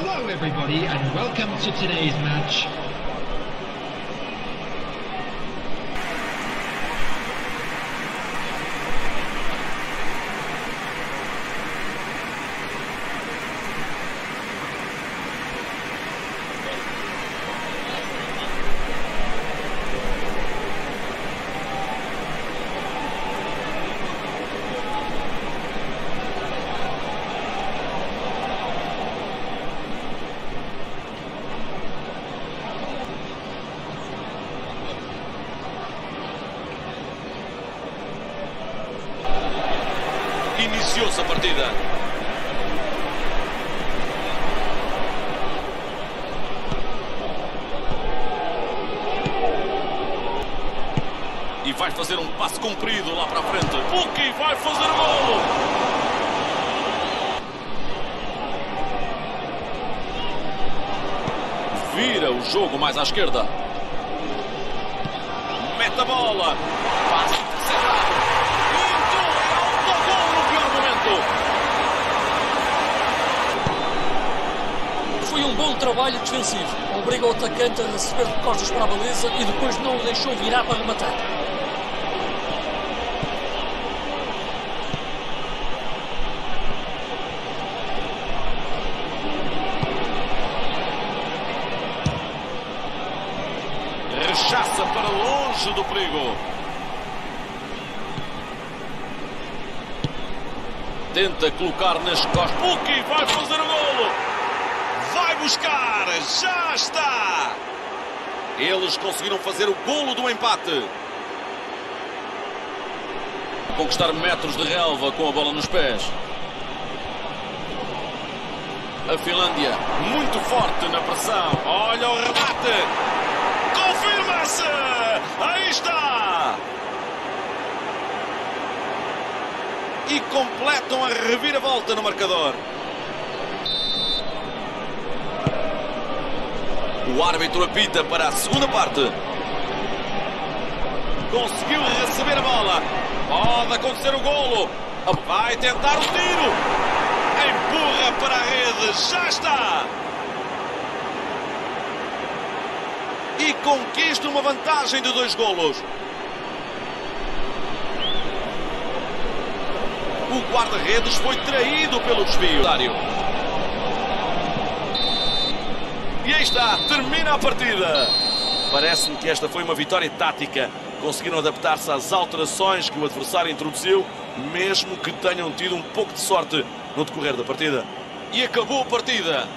Hello, everybody, and welcome to today's match. A partida. E vai fazer um passe comprido lá para frente. Puki vai fazer o golo. Vira o jogo mais à esquerda. Mete a bola. Trabalho defensivo. Obriga o atacante a receber de costas para a baliza e depois não o deixou virar para rematar. Rechaça para longe do perigo. Tenta colocar nas costas. Puki vai fazer o golo. Vai buscar. Já está. Eles conseguiram fazer o golo do empate. Conquistar metros de relva com a bola nos pés. A Finlândia muito forte na pressão. Olha o remate. Confirma-se! Aí está! E completam a reviravolta no marcador. O árbitro apita para a segunda parte. Conseguiu receber a bola. Pode acontecer o golo. Vai tentar o tiro. Empurra para a rede. Já está! e conquista uma vantagem de dois golos. O guarda-redes foi traído pelo desvio. E aí está, termina a partida. Parece-me que esta foi uma vitória tática. Conseguiram adaptar-se às alterações que o adversário introduziu, mesmo que tenham tido um pouco de sorte no decorrer da partida. E acabou a partida.